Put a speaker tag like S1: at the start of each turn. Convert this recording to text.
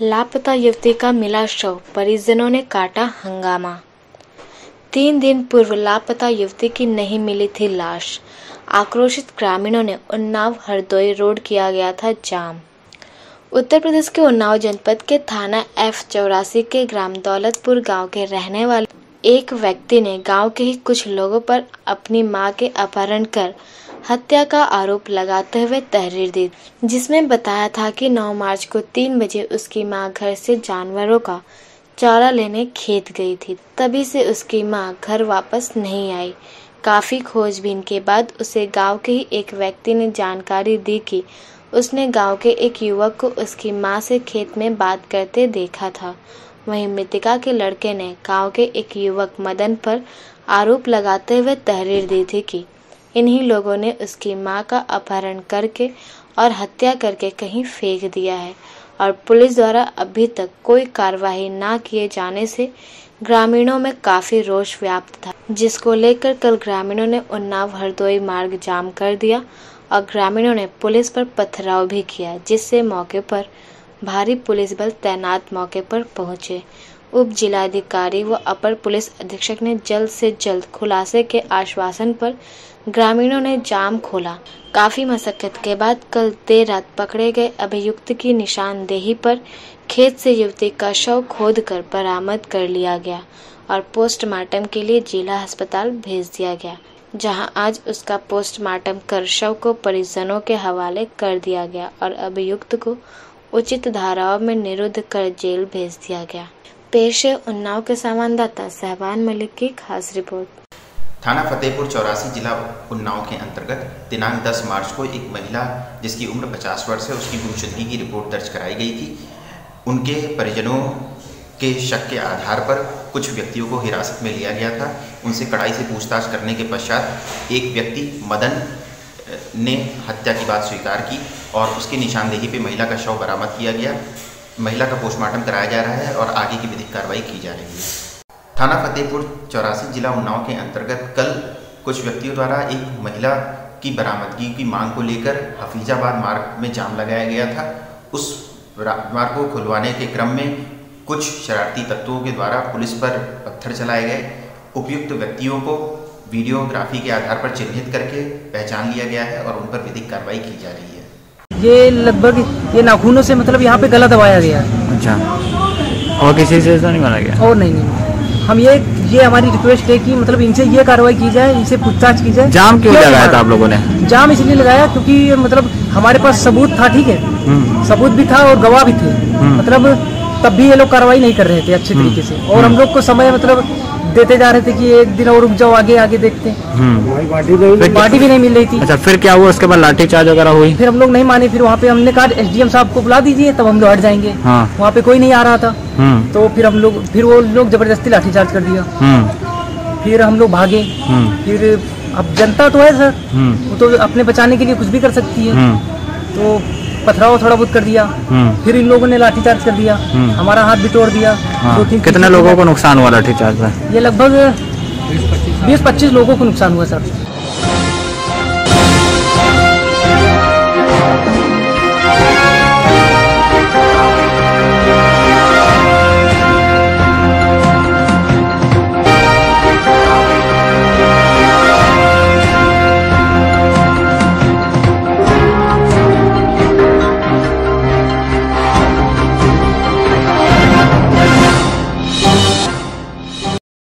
S1: लापता युवती का मिला शव, परिजनों ने काटा हंगामा। तीन दिन पूर्व लापता युवती की नहीं मिली थी लाश। आक्रोशित ग्रामीणों ने उन्नाव हरदोई रोड किया गया था जाम। उत्तर प्रदेश के उन्नाव जनपद के थाना एफ़ चौरासी के ग्राम दौलतपुर गाँव के रहने वाले एक व्यक्ति ने गाँव के ही कुछ लोगों पर अपनी माँ के अपहरण कर हत्या का आरोप लगाते हुए तहरीर दी, जिसमें बताया था कि 9 मार्च को तीन बजे उसकी माँ घर से जानवरों का चारा लेने खेत गई थी। तभी से उसकी माँ घर वापस नहीं आई। काफ़ी खोजबीन के बाद उसे गाँव के ही एक व्यक्ति ने जानकारी दी कि उसने गाँव के एक युवक को उसकी माँ से खेत में बात करते देखा था। वहीं मृतिका के लड़के ने गाँव के एक युवक मदन पर आरोप लगाते हुए तहरीर दी थी कि इन्हीं लोगों ने उसकी माँ का अपहरण करके और हत्या करके कहीं फेंक दिया है और पुलिस द्वारा अभी तक कोई कार्रवाई न किए जाने से ग्रामीणों में काफ़ी रोष व्याप्त था, जिसको लेकर कल ग्रामीणों ने उन्नाव हरदोई मार्ग जाम कर दिया और ग्रामीणों ने पुलिस पर पथराव भी किया, जिससे मौके पर भारी पुलिस बल तैनात मौके पर पहुँचे। उप जिलाधिकारी व अपर पुलिस अधीक्षक ने जल्द से जल्द खुलासे के आश्वासन पर ग्रामीणों ने जाम खोला। काफ़ी मशक्कत के बाद कल देर रात पकड़े गए अभियुक्त की निशानदेही पर खेत से युवती का शव खोद कर बरामद कर लिया गया और पोस्टमार्टम के लिए जिला अस्पताल भेज दिया गया, जहाँ आज उसका पोस्टमार्टम कर शव को परिजनों के हवाले कर दिया गया और अभियुक्त को उचित धाराओं में निरुद्ध कर जेल भेज दिया गया। पेश है उन्नाव के संवाददाता सहबान मलिक की खास रिपोर्ट।
S2: थाना फतेहपुर चौरासी जिला उन्नाव के अंतर्गत दिनांक 10 मार्च को एक महिला, जिसकी उम्र 50 वर्ष है, उसकी गुमशुदगी की रिपोर्ट दर्ज कराई गई थी। उनके परिजनों के शक के आधार पर कुछ व्यक्तियों को हिरासत में लिया गया था। उनसे कड़ाई से पूछताछ करने के पश्चात एक व्यक्ति, मदन, ने हत्या की बात स्वीकार की और उसकी निशानदेही पे महिला का शव बरामद किया गया। महिला का पोस्टमार्टम कराया जा रहा है और आगे की विधिक कार्रवाई की जा रही है। थाना फतेहपुर, चौरासी, जिला उन्नाव के अंतर्गत कल कुछ व्यक्तियों द्वारा एक महिला की बरामदगी की मांग को लेकर हफीजाबाद मार्ग में जाम लगाया गया था। उस मार्ग को खुलवाने के क्रम में कुछ शरारती तत्वों के द्वारा पुलिस पर पत्थर चलाए गए। उपयुक्त व्यक्तियों को वीडियोग्राफी के आधार पर चिन्हित करके पहचान लिया गया है और उन पर विधिक कार्रवाई की जा रही है।
S3: ये लगभग ये नाखूनों से मतलब यहाँ पे गला दबाया गया
S4: अच्छा। और किसी से तो नहीं मारा गया?
S3: और नहीं नहीं। हम ये ये हमारी रिक्वेस्ट है कि मतलब इनसे ये कार्रवाई की जाए इनसे पूछताछ की जाए।
S4: जाम क्यों लगाया था आप लोगों ने?
S3: जाम इसलिए लगाया क्योंकि मतलब हमारे पास सबूत था ठीक है? हम्म। सबूत भी था और गवाह भी थे। हम्म। मतलब तब भी ये लोग कार्रवाई नहीं कर रहे थे अच्छे हम्म। तरीके से। और हम लोग को समय मतलब देते जा रहे थे कि एक दिन और रुक जाओ आगे आगे देखते हैं। पार्टी भी नहीं मिल रही थी।
S4: अच्छा फिर क्या हुआ? उसके बाद लाठी चार्ज वगैरह हुई?
S3: फिर हम लोग नहीं माने फिर वहाँ पे हमने कहा एसडीएम साहब को बुला दीजिए तब हम लोग हट जाएँगे। हाँ। वहाँ पे कोई नहीं आ रहा था। तो फिर हम लोग फिर वो लोग ज़बरदस्ती लाठी चार्ज कर दिया। फिर हम लोग भागे। फिर अब जनता तो है सर। वो तो अपने बचाने के लिए कुछ भी कर सकती है। तो पथराव थोड़ा बहुत कर दिया हम्म। फिर इन लोगों ने लाठीचार्ज कर दिया हम्म। हमारा हाथ भी तोड़ दिया
S4: हाँ। दो तीन कितने लोगों को नुकसान हुआ लाठीचार्ज में
S3: ये लगभग बीस पच्चीस लोगों को नुकसान हुआ सर